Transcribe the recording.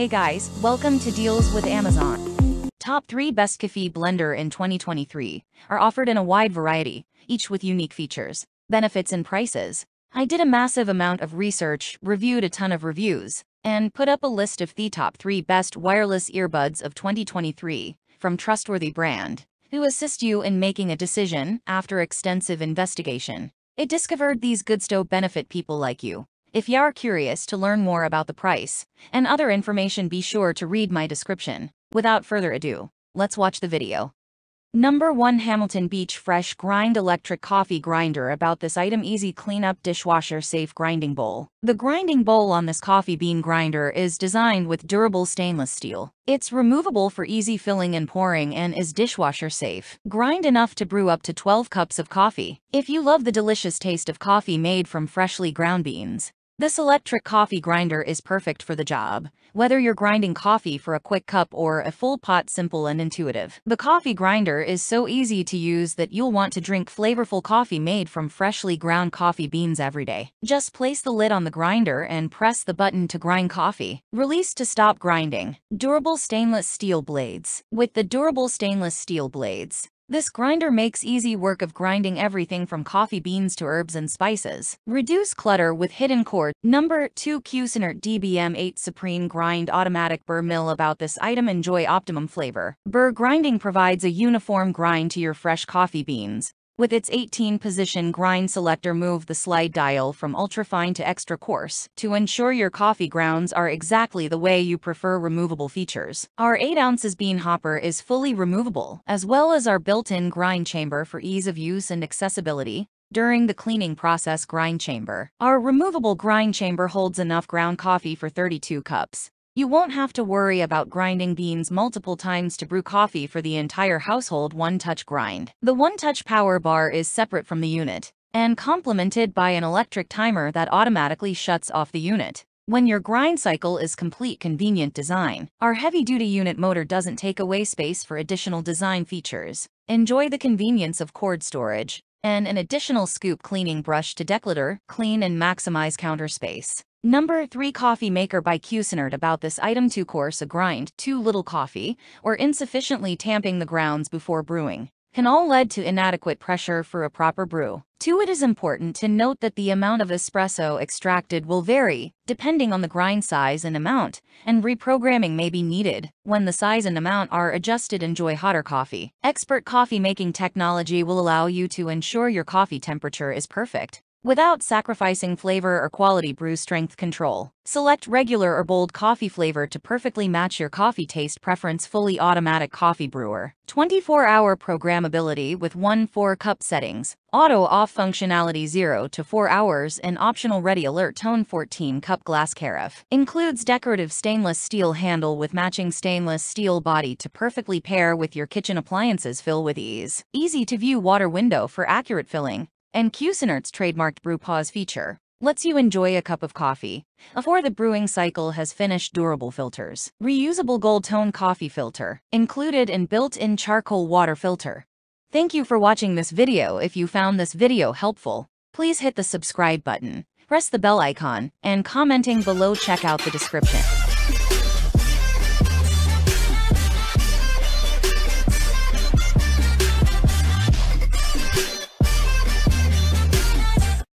Hey guys, welcome to Deals with Amazon. Top 3 Best Coffee Blender in 2023 are offered in a wide variety, each with unique features, benefits, and prices. I did a massive amount of research, reviewed a ton of reviews, and put up a list of the top 3 best wireless earbuds of 2023 from trustworthy brand who assist you in making a decision after extensive investigation. It discovered these goods to benefit people like you. If you are curious to learn more about the price and other information be sure to read my description. Without further ado, let's watch the video. Number 1 Hamilton Beach Fresh Grind Electric Coffee Grinder About this item Easy Cleanup Dishwasher Safe Grinding Bowl. The grinding bowl on this coffee bean grinder is designed with durable stainless steel. It's removable for easy filling and pouring and is dishwasher safe. Grind enough to brew up to 12 cups of coffee. If you love the delicious taste of coffee made from freshly ground beans, this electric coffee grinder is perfect for the job. Whether you're grinding coffee for a quick cup or a full pot simple and intuitive. The coffee grinder is so easy to use that you'll want to drink flavorful coffee made from freshly ground coffee beans every day. Just place the lid on the grinder and press the button to grind coffee. Release to stop grinding. Durable stainless steel blades. With the durable stainless steel blades, this grinder makes easy work of grinding everything from coffee beans to herbs and spices. Reduce clutter with hidden cord. Number 2 Cuisinart DBM8 Supreme Grind Automatic Burr Mill About this item enjoy optimum flavor. Burr grinding provides a uniform grind to your fresh coffee beans. With its 18-position grind selector move the slide dial from ultra-fine to extra coarse to ensure your coffee grounds are exactly the way you prefer removable features. Our 8 ounces bean hopper is fully removable, as well as our built-in grind chamber for ease of use and accessibility. During the cleaning process grind chamber, our removable grind chamber holds enough ground coffee for 32 cups. You won't have to worry about grinding beans multiple times to brew coffee for the entire household one-touch grind. The one-touch power bar is separate from the unit and complemented by an electric timer that automatically shuts off the unit. When your grind cycle is complete convenient design, our heavy-duty unit motor doesn't take away space for additional design features. Enjoy the convenience of cord storage and an additional scoop cleaning brush to declutter, clean and maximize counter space. Number 3 Coffee Maker by Cuisinart About this item too coarse a grind, too little coffee, or insufficiently tamping the grounds before brewing can all lead to inadequate pressure for a proper brew. Two, it is important to note that the amount of espresso extracted will vary, depending on the grind size and amount, and reprogramming may be needed. When the size and amount are adjusted enjoy hotter coffee. Expert coffee making technology will allow you to ensure your coffee temperature is perfect without sacrificing flavor or quality brew strength control. Select regular or bold coffee flavor to perfectly match your coffee taste preference fully automatic coffee brewer. 24-hour programmability with 1 4-cup settings. Auto-off functionality 0 to 4 hours and optional ready alert tone 14-cup glass carafe. Includes decorative stainless steel handle with matching stainless steel body to perfectly pair with your kitchen appliances fill with ease. Easy to view water window for accurate filling and Cuisinart's trademarked brew pause feature lets you enjoy a cup of coffee before the brewing cycle has finished durable filters. Reusable gold tone coffee filter, included in built-in charcoal water filter. Thank you for watching this video. If you found this video helpful, please hit the subscribe button, press the bell icon, and commenting below check out the description.